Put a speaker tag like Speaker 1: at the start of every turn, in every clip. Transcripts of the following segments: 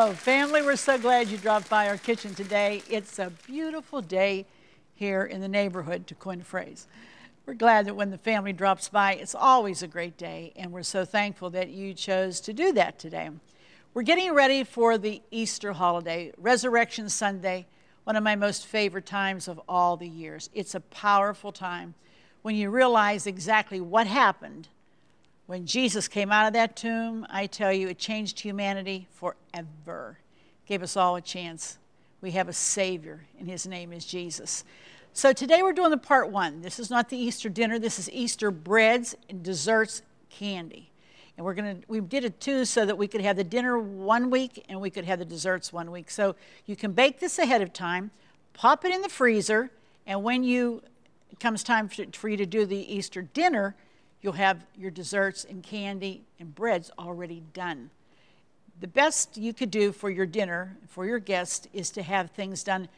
Speaker 1: Hello, family. We're so glad you dropped by our kitchen today. It's a beautiful day here in the neighborhood, to coin a phrase. We're glad that when the family drops by, it's always a great day, and we're so thankful that you chose to do that today. We're getting ready for the Easter holiday, Resurrection Sunday, one of my most favorite times of all the years. It's a powerful time when you realize exactly what happened when Jesus came out of that tomb, I tell you, it changed humanity forever. Gave us all a chance. We have a Savior, and His name is Jesus. So today we're doing the part one. This is not the Easter dinner, this is Easter breads and desserts, candy. And we're gonna we did it too so that we could have the dinner one week and we could have the desserts one week. So you can bake this ahead of time, pop it in the freezer, and when you it comes time for, for you to do the Easter dinner, You'll have your desserts and candy and breads already done. The best you could do for your dinner, for your guests, is to have things done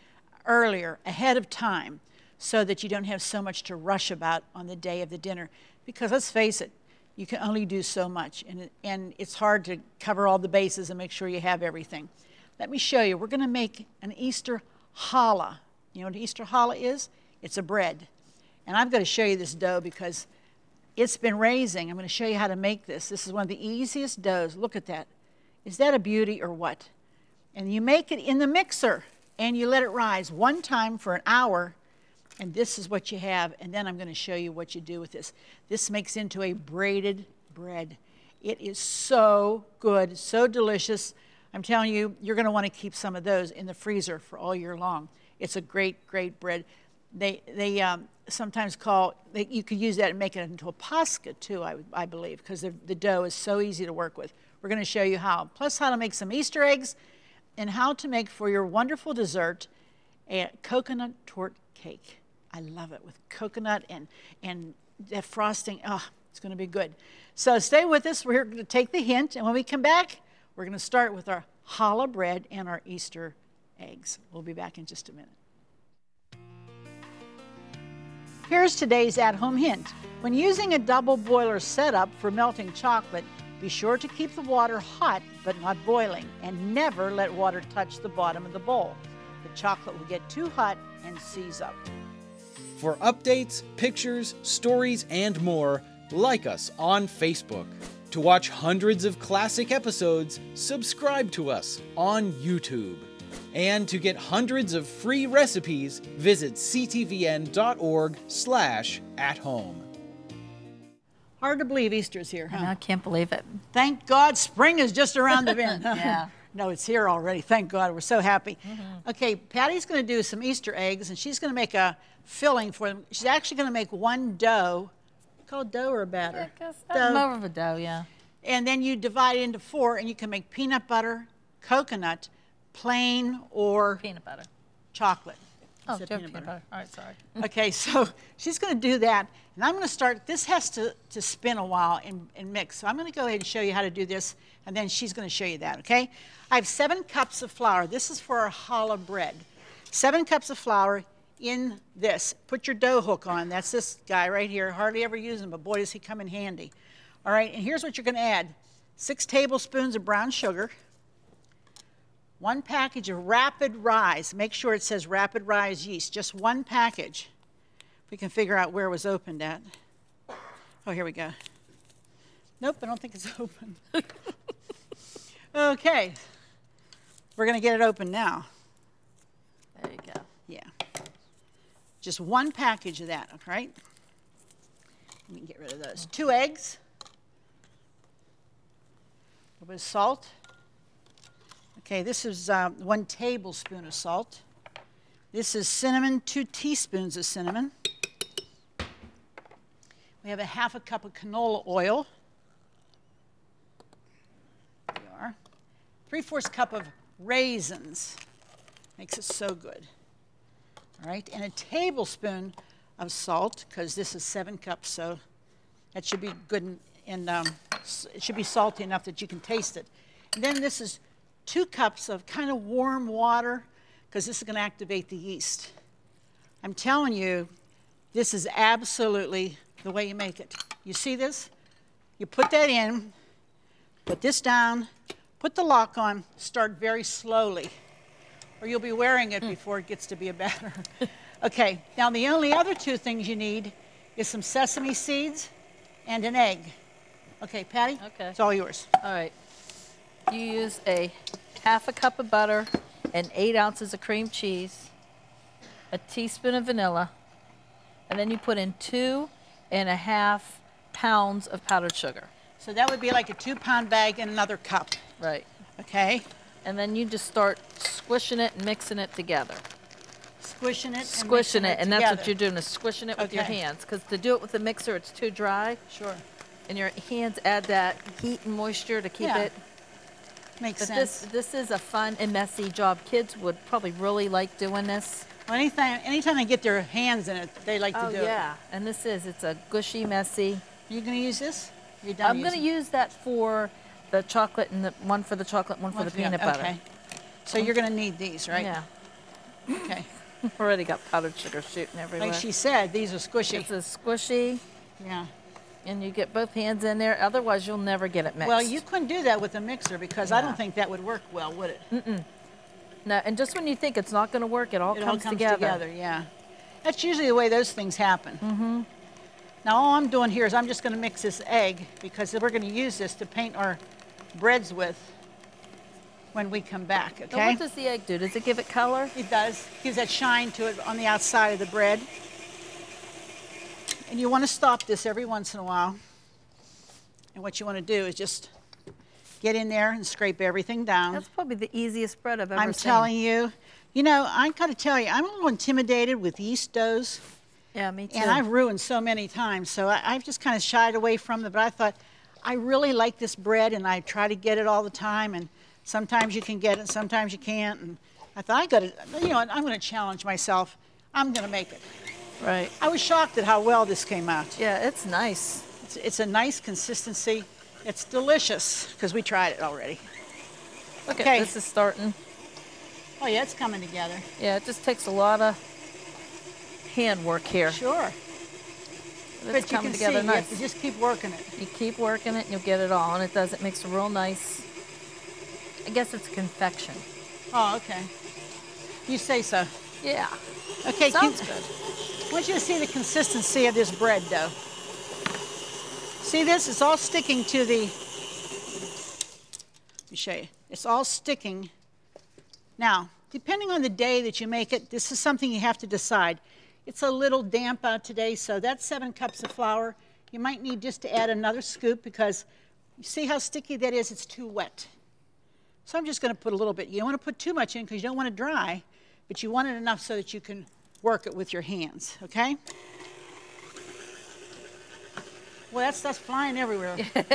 Speaker 1: earlier, ahead of time, so that you don't have so much to rush about on the day of the dinner. Because let's face it, you can only do so much, and, and it's hard to cover all the bases and make sure you have everything. Let me show you. We're going to make an Easter challah. You know what Easter challah is? It's a bread. And I'm going to show you this dough because it's been raising. I'm going to show you how to make this. This is one of the easiest doughs. Look at that. Is that a beauty or what? And you make it in the mixer and you let it rise one time for an hour. And this is what you have. And then I'm going to show you what you do with this. This makes into a braided bread. It is so good, so delicious. I'm telling you, you're going to want to keep some of those in the freezer for all year long. It's a great, great bread. They, they um, sometimes call, they, you could use that and make it into a pascha too, I, I believe, because the, the dough is so easy to work with. We're going to show you how. Plus, how to make some Easter eggs and how to make for your wonderful dessert a coconut torte cake. I love it with coconut and, and that frosting. Oh, it's going to be good. So stay with us. We're going to take the hint, and when we come back, we're going to start with our challah bread and our Easter eggs. We'll be back in just a minute. Here's today's at-home hint. When using a double boiler setup for melting chocolate, be sure to keep the water hot but not boiling and never let water touch the bottom of the bowl. The chocolate will get too hot and seize up.
Speaker 2: For updates, pictures, stories, and more, like us on Facebook. To watch hundreds of classic episodes, subscribe to us on YouTube. And to get hundreds of free recipes, visit ctvn.org slash at home.
Speaker 1: Hard to believe Easter's here, huh?
Speaker 3: I, can't believe it.
Speaker 1: Thank God spring is just around the bend.
Speaker 3: yeah.
Speaker 1: No, it's here already. Thank God. We're so happy. Mm-hmm. Okay, Patti's going to do some Easter eggs, and she's going to make a filling for them. She's actually going to make one dough. Called dough or a batter?
Speaker 3: Yeah, dough. more of a dough, yeah.
Speaker 1: And then you divide it into four, and you can make peanut butter, coconut, plain or
Speaker 3: peanut butter,
Speaker 1: chocolate.
Speaker 3: Oh, peanut, peanut butter. butter. All right, sorry.
Speaker 1: okay, so she's going to do that, and I'm going to start. This has to, to spin a while and, and mix. So I'm going to go ahead and show you how to do this, and then she's going to show you that. Okay, I have seven cups of flour. This is for our challah bread. Seven cups of flour in this. Put your dough hook on. That's this guy right here. Hardly ever use him, but boy, does he come in handy. All right, and here's what you're going to add: six tablespoons of brown sugar one package of Rapid Rise. Make sure it says Rapid Rise yeast. Just one package. We can figure out where it was opened at. Oh, here we go. Nope, I don't think it's open. okay. We're going to get it open now.
Speaker 3: There you go.
Speaker 1: Yeah. Just one package of that, all right? Let me get rid of those. Two eggs. A little bit of salt. Okay, this is uh, one tablespoon of salt. This is cinnamon, two teaspoons of cinnamon. We have a half a cup of canola oil. There we are. Three-fourths cup of raisins. Makes it so good. All right, and a tablespoon of salt, because this is seven cups, so that should be good and, um, it should be salty enough that you can taste it. And then this is two cups of kind of warm water because this is going to activate the yeast. I'm telling you, this is absolutely the way you make it. You see this? You put that in, put this down, Put the lock on, start very slowly, or you'll be wearing it hmm. before it gets to be a batter. okay, now the only other two things you need is some sesame seeds and an egg. Okay, Patti?
Speaker 3: Okay.
Speaker 1: It's all yours.
Speaker 3: All right. You use a half a cup of butter and eight ounces of cream cheese, a teaspoon of vanilla, and then you put in two and a half pounds of powdered sugar.
Speaker 1: So that would be like a two pound bag in another cup.
Speaker 3: Right.
Speaker 1: Okay?
Speaker 3: And then you just start squishing it and mixing it together.
Speaker 1: Squishing it and
Speaker 3: Squishing
Speaker 1: mixing
Speaker 3: it, and that's what you're doing is squishing it with your
Speaker 1: Okay.
Speaker 3: hands. Because to do it with the mixer, it's too dry,
Speaker 1: Sure.
Speaker 3: and your hands add that heat and moisture to keep
Speaker 1: Yeah.
Speaker 3: it.
Speaker 1: Makes
Speaker 3: But
Speaker 1: sense.
Speaker 3: this this is a fun and messy job. Kids would probably really like doing this.
Speaker 1: Well, anytime, anytime they get their hands in it, they like to
Speaker 3: Oh
Speaker 1: do it.
Speaker 3: yeah, and this is it's a gushy, messy.
Speaker 1: You going to use this? You're done
Speaker 3: I'm going to use that for the chocolate and the one for the chocolate, one for
Speaker 1: One
Speaker 3: the
Speaker 1: for the-
Speaker 3: peanut butter.
Speaker 1: Okay. So you're going to need these, right?
Speaker 3: Yeah,
Speaker 1: Okay.
Speaker 3: already got powdered sugar shooting everywhere.
Speaker 1: Like she said, these are squishy.
Speaker 3: it's a squishy,
Speaker 1: Yeah.
Speaker 3: And you get both hands in there. Otherwise, you'll never get it mixed.
Speaker 1: Well, you couldn't do that with a mixer because I don't think that would work well, would it?
Speaker 3: no, and just when you think it's not going to work, it all
Speaker 1: it
Speaker 3: comes,
Speaker 1: all comes
Speaker 3: together.
Speaker 1: yeah. That's usually the way those things happen. Mm-hmm. Now, all I'm doing here is I'm just going to mix this egg because we're going to use this to paint our breads with when we come back,
Speaker 3: Now,
Speaker 1: okay?
Speaker 3: what does the egg do? Does it give it color?
Speaker 1: It does. Gives that shine to it on the outside of the bread. And you want to stop this every once in a while. And what you want to do is just get in there and scrape everything down.
Speaker 3: That's probably the easiest bread I've ever
Speaker 1: I'm
Speaker 3: seen.
Speaker 1: telling you. You know, I got to tell you, I'm a little intimidated with yeast doughs,
Speaker 3: Yeah, me too.
Speaker 1: and I've ruined so many times. So I, I've just kind of shied away from them. But I thought, I really like this bread, and I try to get it all the time. And sometimes you can get it, sometimes you can't. And I thought, I got to, you know, I'm going to challenge myself. I'm going to make it.
Speaker 3: Right.
Speaker 1: I was shocked at how well this came out.
Speaker 3: Yeah, it's nice.
Speaker 1: It's, it's a nice consistency. It's delicious because we tried it already.
Speaker 3: Look
Speaker 1: Okay.
Speaker 3: at this is starting.
Speaker 1: Oh yeah, it's coming together.
Speaker 3: Yeah, it just takes a lot of hand work here.
Speaker 1: Sure.
Speaker 3: But
Speaker 1: But
Speaker 3: it's
Speaker 1: you
Speaker 3: coming together
Speaker 1: see, you
Speaker 3: nice.
Speaker 1: to just keep working it.
Speaker 3: You keep working it and you'll get it all, and it does. It makes a real nice. I guess it's confection.
Speaker 1: Oh, okay. You say so.
Speaker 3: Yeah.
Speaker 1: Okay,
Speaker 3: Sounds good.
Speaker 1: I want you to see the consistency of this bread dough. See this? It's all sticking to the. Let me show you. It's all sticking. Now, depending on the day that you make it, this is something you have to decide. It's a little damp out today, so that's seven cups of flour. You might need just to add another scoop because you see how sticky that is? It's too wet. So I'm just going to put a little bit. You don't want to put too much in because you don't want it dry, but you want it enough so that you can work it with your hands, okay? Well, that's, stuff's flying everywhere.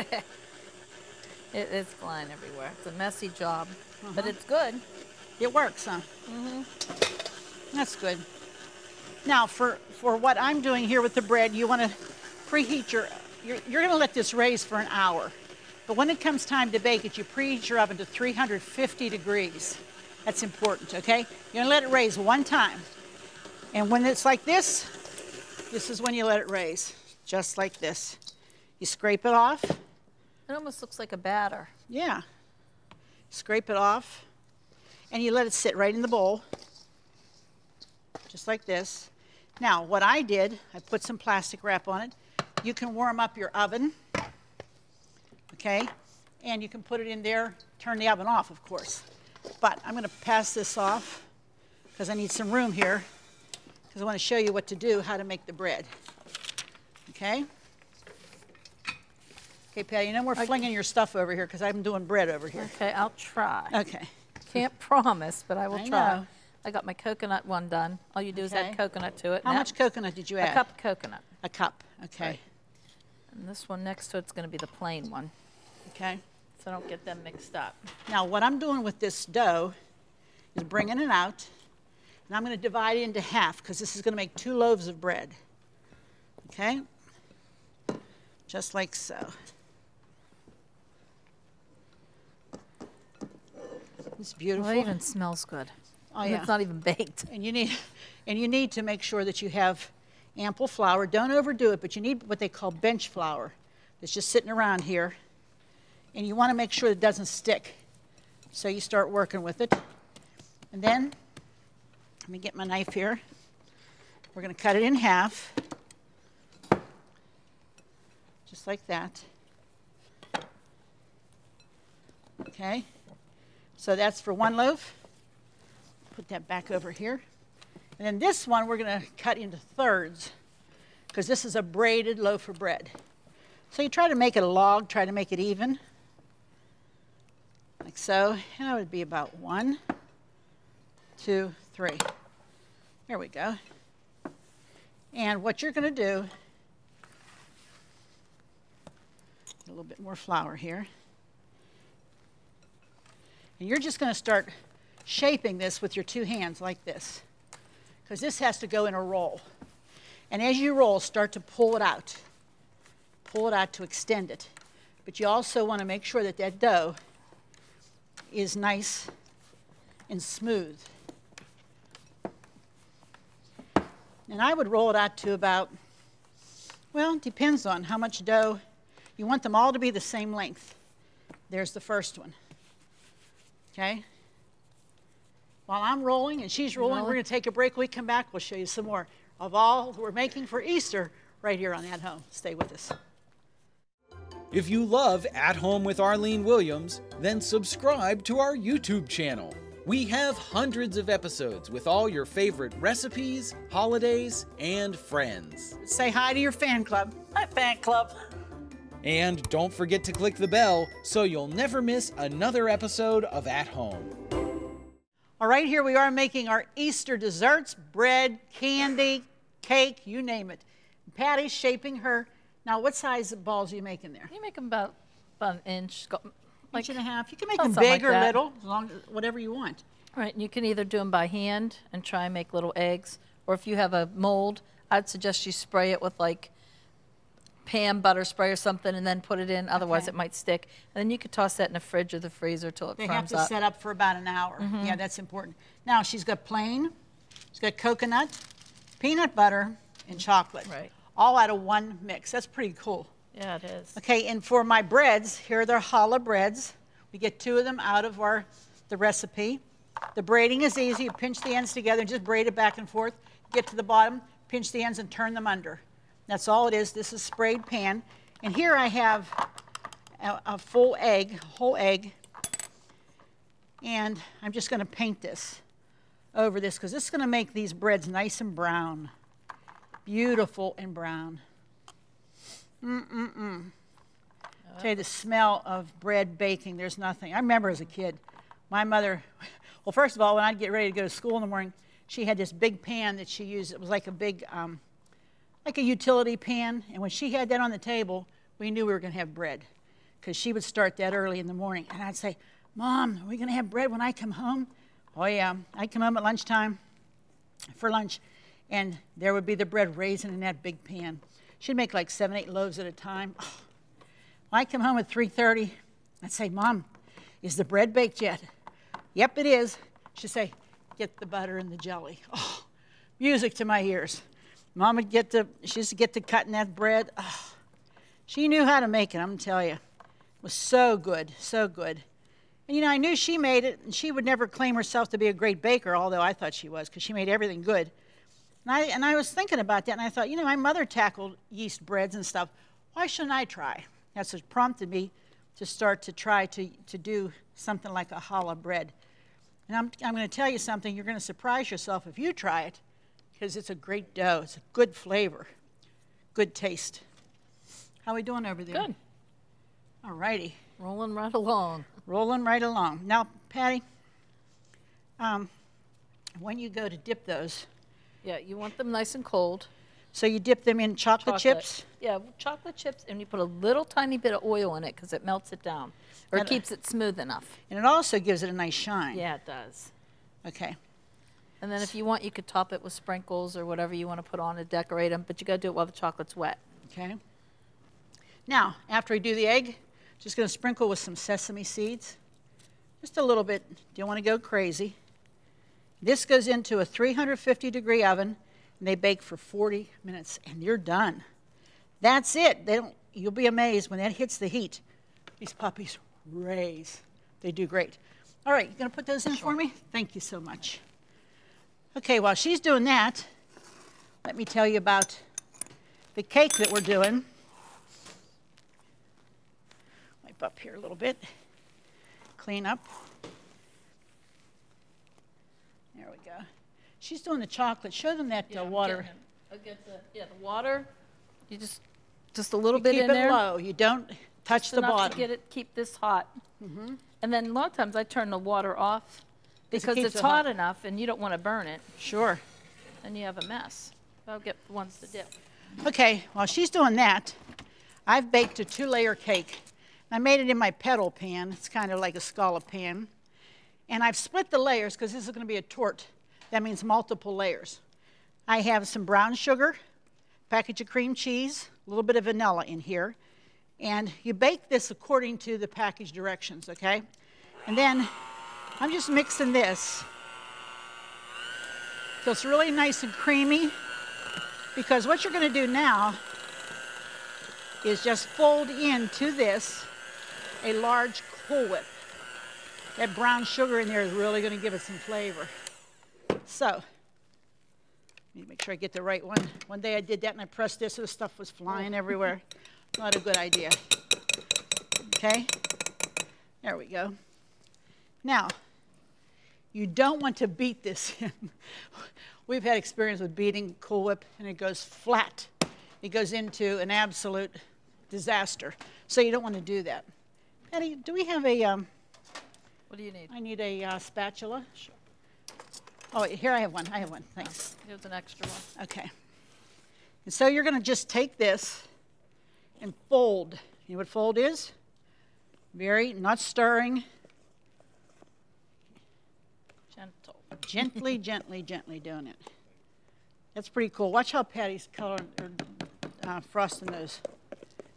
Speaker 3: It's flying everywhere. It's a messy job,
Speaker 1: Uh-huh.
Speaker 3: but it's good.
Speaker 1: It works, huh? Mm-hmm. That's good. Now, for, for what I'm doing here with the bread, you want to preheat your, you're, you're going to let this raise for an hour. But when it comes time to bake it, you preheat your oven to 350 degrees. That's important, okay? You're going to let it raise one time. And when it's like this, this is when you let it raise, just like this. You scrape it off.
Speaker 3: It almost looks like a batter.
Speaker 1: Yeah. Scrape it off. And you let it sit right in the bowl. Just like this. Now, what I did, I put some plastic wrap on it. You can warm up your oven. Okay? And you can put it in there, turn the oven off, of course. But I'm going to pass this off because I need some room here because I want to show you what to do, how to make the bread. Okay? Okay, Patti, no more flinging your stuff over here because I'm doing bread over here.
Speaker 3: Okay, I'll try.
Speaker 1: Okay.
Speaker 3: Can't promise, but I will
Speaker 1: I
Speaker 3: try.
Speaker 1: know.
Speaker 3: I got my coconut one done. All you do is add coconut to it.
Speaker 1: How
Speaker 3: Now-
Speaker 1: much coconut did you add?
Speaker 3: A cup of coconut.
Speaker 1: A cup. Okay.
Speaker 3: And this one next to it's going to be the plain one,
Speaker 1: Okay.
Speaker 3: so don't get them mixed up.
Speaker 1: Now, what I'm doing with this dough is bringing it out, and I'm going to divide it into half because this is going to make two loaves of bread. Okay? Just like so. It's beautiful.
Speaker 3: Well, it even smells good.
Speaker 1: Oh, yeah.
Speaker 3: It's not even baked.
Speaker 1: And you need, and you need to make sure that you have ample flour. Don't overdo it, but you need what they call bench flour. That's just sitting around here, and you want to make sure it doesn't stick. So you start working with it. And then, let me get my knife here. We're going to cut it in half, just like that. Okay, so that's for one loaf. Put that back over here. And then this one we're going to cut into thirds because this is a braided loaf of bread. So you try to make it a log, try to make it even, like so. And that would be about one, two, three. There we go. And what you're going to do, a little bit more flour here. And you're just going to start shaping this with your two hands like this. Because this has to go in a roll. And as you roll, start to pull it out. Pull it out to extend it. But you also want to make sure that that dough is nice and smooth. And I would roll it out to about, well, depends on how much dough. You want them all to be the same length. There's the first one. Okay? While I'm rolling and she's rolling, we're going to take a break. we come back, we'll show you some more of all we're making for Easter right here on At Home. Stay with us.
Speaker 2: If you love At Home with Arlene Williams, then subscribe to our YouTube channel. We have hundreds of episodes with all your favorite recipes, holidays, and friends.
Speaker 1: Say hi to your fan club.
Speaker 3: Hi, fan club.
Speaker 2: And don't forget to click the bell so you'll never miss another episode of At Home.
Speaker 1: All right, here we are making our Easter desserts bread, candy, cake, you name it. Patti's shaping her. Now, what size balls are you making there?
Speaker 3: You make them about, about an inch,
Speaker 1: like, inch and a half. You can make them big like or that. little, as long whatever you want.
Speaker 3: Right, and you can either do them by hand and try and make little eggs, or if you have a mold, I'd suggest you spray it with like Pam butter spray or something and then put it in, otherwise okay. it might stick. And then you could toss that in the fridge or the freezer till it
Speaker 1: they
Speaker 3: firms up.
Speaker 1: They have to set up for about an hour. Mm -hmm. Yeah, that's important. Now she's got plain, she's got coconut, peanut butter, and chocolate.
Speaker 3: Right.
Speaker 1: All out of one mix. That's pretty cool.
Speaker 3: Yeah, it is.
Speaker 1: Okay, and for my breads, here are their challah breads. We get two of them out of our the recipe. The braiding is easy. You pinch the ends together and just braid it back and forth. Get to the bottom, pinch the ends and turn them under. That's all it is. This is sprayed pan. And here I have a, a full egg, whole egg. And I'm just going to paint this over this because this is going to make these breads nice and brown. Beautiful and brown. Mm-mm-mm. Oh. Tell you the smell of bread baking, there's nothing. I remember as a kid, my mother, well, first of all, when I'd get ready to go to school in the morning, she had this big pan that she used. It was like a big um, like a utility pan. And when she had that on the table, we knew we were going to have bread because she would start that early in the morning. And I'd say, Mom, are we going to have bread when I come home? Oh, yeah. I'd come home at lunchtime for lunch, and there would be the bread raisin in that big pan. She'd make like seven, eight loaves at a time. Oh. When I come home at 3.30, I'd say, Mom, is the bread baked yet? Yep, it is. She'd say, get the butter and the jelly. Oh, music to my ears. Mom would get to, she used to get to cutting that bread. Oh, she knew how to make it, I'm to tell you. It was so good, so good. And you know, I knew she made it, and she would never claim herself to be a great baker, although I thought she was, because she made everything good. And I, and I was thinking about that, and I thought, you know, my mother tackled yeast breads and stuff. Why shouldn't I try? That's what prompted me to start to try to, to do something like a challah bread. And I'm, I'm going to tell you something, you're going to surprise yourself if you try it because it's a great dough. It's a good flavor, good taste. How are we doing over there?
Speaker 3: Good.
Speaker 1: All righty.
Speaker 3: Rolling right along.
Speaker 1: Rolling right along. Now, Patti, um, when you go to dip those.
Speaker 3: Yeah, you want them nice and cold.
Speaker 1: So you dip them in chocolate, chocolate. chips?
Speaker 3: Yeah, chocolate chips, and you put a little tiny bit of oil in it because it melts it down, or and, keeps it smooth enough.
Speaker 1: And it also gives it a nice shine.
Speaker 3: Yeah, it does.
Speaker 1: Okay.
Speaker 3: And then if you want, you could top it with sprinkles or whatever you want to put on to decorate them, but you got to do it while the chocolate's wet.
Speaker 1: Okay. Now, after we do the egg, just going to sprinkle with some sesame seeds. Just a little bit. Don't want to go crazy. This goes into a 350 degree oven, and they bake for 40 minutes, and you're done. That's it. They don't, you'll be amazed when that hits the heat. These puppies raise. They do great. All right, you gonna put those in for me? Thank you so much. Okay, while she's doing that, let me tell you about the cake that we're doing. Wipe up here a little bit, clean up. There we go. She's doing the chocolate. Show them that uh,
Speaker 3: I'm
Speaker 1: water.
Speaker 3: I'll get the, yeah, the water, you just, just a little
Speaker 1: You
Speaker 3: bit
Speaker 1: keep
Speaker 3: in
Speaker 1: it
Speaker 3: there.
Speaker 1: low. You don't touch
Speaker 3: just
Speaker 1: the
Speaker 3: enough
Speaker 1: bottom.
Speaker 3: to get it, keep this hot. Mm -hmm. And then a lot of times I turn the water off because
Speaker 1: keeps
Speaker 3: it's
Speaker 1: it
Speaker 3: hot
Speaker 1: hot.
Speaker 3: enough and you don't want to burn it,
Speaker 1: Sure.
Speaker 3: and you have a mess. I'll get the ones to dip.
Speaker 1: Okay, while she's doing that, I've baked a two-layer cake. I made it in my petal pan. It's kind of like a scallop pan. And I've split the layers because this is going to be a torte. That means multiple layers. I have some brown sugar, package of cream cheese, a little bit of vanilla in here. And you bake this according to the package directions, okay? And then I'm just mixing this. So it's really nice and creamy because what you're going to do now is just fold into this a large Cool Whip. That brown sugar in there is really going to give it some flavor. So, let me make sure I get the right one. One day I did that and I pressed this, and the stuff was flying everywhere. Not a good idea. Okay, there we go. Now, you don't want to beat this in. We've had experience with beating Cool Whip, and it goes flat. It goes into an absolute disaster. So you don't want to do that. Patti, do we have a? Um,
Speaker 3: What do you need?
Speaker 1: I need a uh, spatula. Oh, here I have one. I have one. Thanks.
Speaker 3: Here's an extra one.
Speaker 1: Okay. And so you're going to just take this and fold. You know what fold is? Very, not stirring,
Speaker 3: Gentle.
Speaker 1: gently, gently, gently doing it. That's pretty cool. Watch how Patti's coloring or uh, frosting those,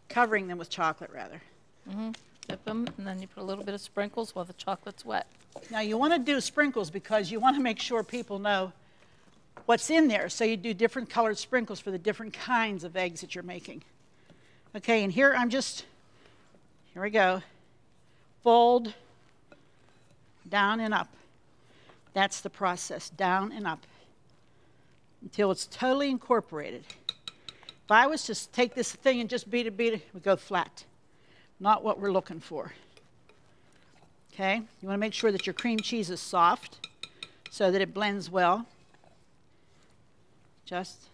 Speaker 1: covering them with chocolate rather. Mm-hmm.
Speaker 3: Dip them, and then you put a little bit of sprinkles while the chocolate's wet.
Speaker 1: Now you want to do sprinkles because you want to make sure people know what's in there. So you do different colored sprinkles for the different kinds of eggs that you're making. Okay, and here I'm just, here we go. Fold, down and up. That's the process, down and up until it's totally incorporated. If I was to take this thing and just beat it, beat it, it would go flat. Not what we're looking for. Okay, you want to make sure that your cream cheese is soft so that it blends well. Just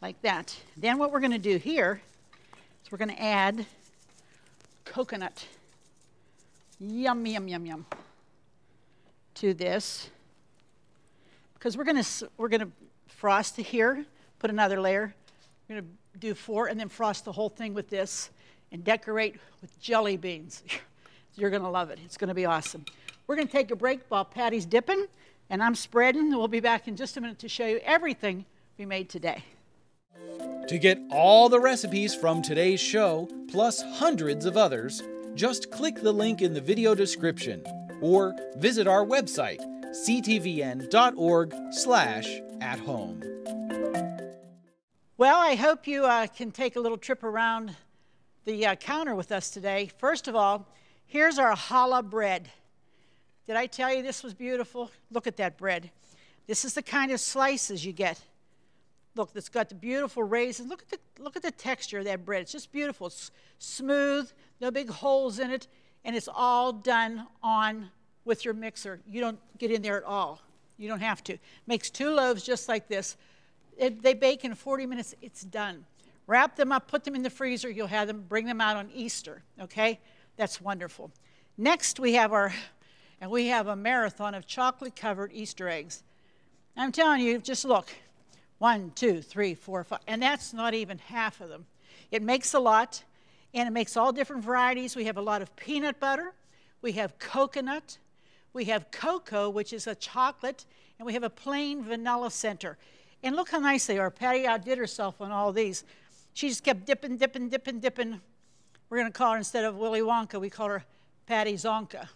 Speaker 1: like that. Then what we're going to do here is we're going to add coconut. Yum, yum, yum, yum. To this. Because we're going to we're going to frost here, put another layer. We're going to do four and then frost the whole thing with this and decorate with jelly beans. You're going to love it. It's going to be awesome. We're going to take a break while Patti's dipping and I'm spreading. We'll be back in just a minute to show you everything we made today.
Speaker 2: To get all the recipes from today's show, plus hundreds of others, just click the link in the video description or visit our website, ctvn.org slash at home.
Speaker 1: Well, I hope you uh, can take a little trip around the uh, counter with us today. First of all, here's our challah bread. Did I tell you this was beautiful? Look at that bread. This is the kind of slices you get. Look, it's got the beautiful raisins. Look at the look at the texture of that bread. It's just beautiful. It's smooth, no big holes in it, and it's all done on with your mixer. You don't get in there at all. You don't have to. Makes two loaves just like this. It, they bake in 40 minutes. It's done. Wrap them up, put them in the freezer. You'll have them. Bring them out on Easter. Okay, that's wonderful. Next, we have our, and we have a marathon of chocolate-covered Easter eggs. I'm telling you, just look. One, two, three, four, five. And that's not even half of them. It makes a lot, and it makes all different varieties. We have a lot of peanut butter, we have coconut, we have cocoa, which is a chocolate, and we have a plain vanilla center. And look how nice they are. Patti outdid herself on all these. She just kept dipping, dipping, dipping, dipping. We're going to call her, instead of Willy Wonka, we call her Patti Zonka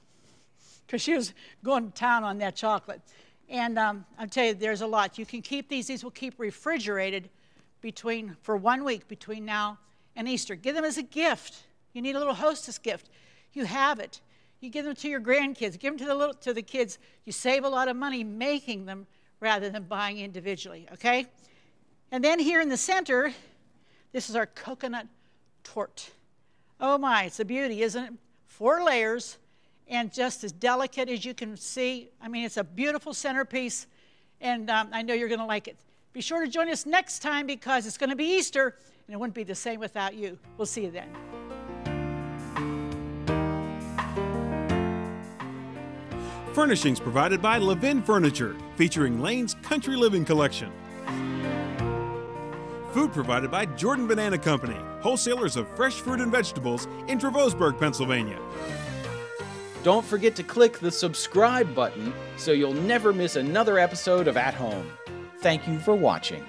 Speaker 1: because she was going to town on that chocolate. And um, I'll tell you, there's a lot. You can keep these. These will keep refrigerated between for one week between now and Easter. Give them as a gift. You need a little hostess gift. You have it. You give them to your grandkids. Give them to the little to the kids. You save a lot of money making them rather than buying individually. Okay. And then here in the center, this is our coconut torte. Oh my, it's a beauty, isn't it? Four layers and just as delicate as you can see. I mean, it's a beautiful centerpiece, and um, I know you're going to like it. Be sure to join us next time because it's going to be Easter, and it wouldn't be the same without you. We'll see you then.
Speaker 4: Furnishings provided by Levin Furniture, featuring Lane's Country Living Collection. Food provided by Jordan Banana Company, wholesalers of fresh fruit and vegetables in Trevosburg, Pennsylvania.
Speaker 2: Don't forget to click the subscribe button so you'll never miss another episode of At Home. Thank you for watching.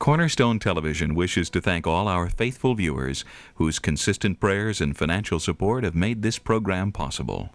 Speaker 5: Cornerstone Television wishes to thank all our faithful viewers whose consistent prayers and financial support have made this program possible.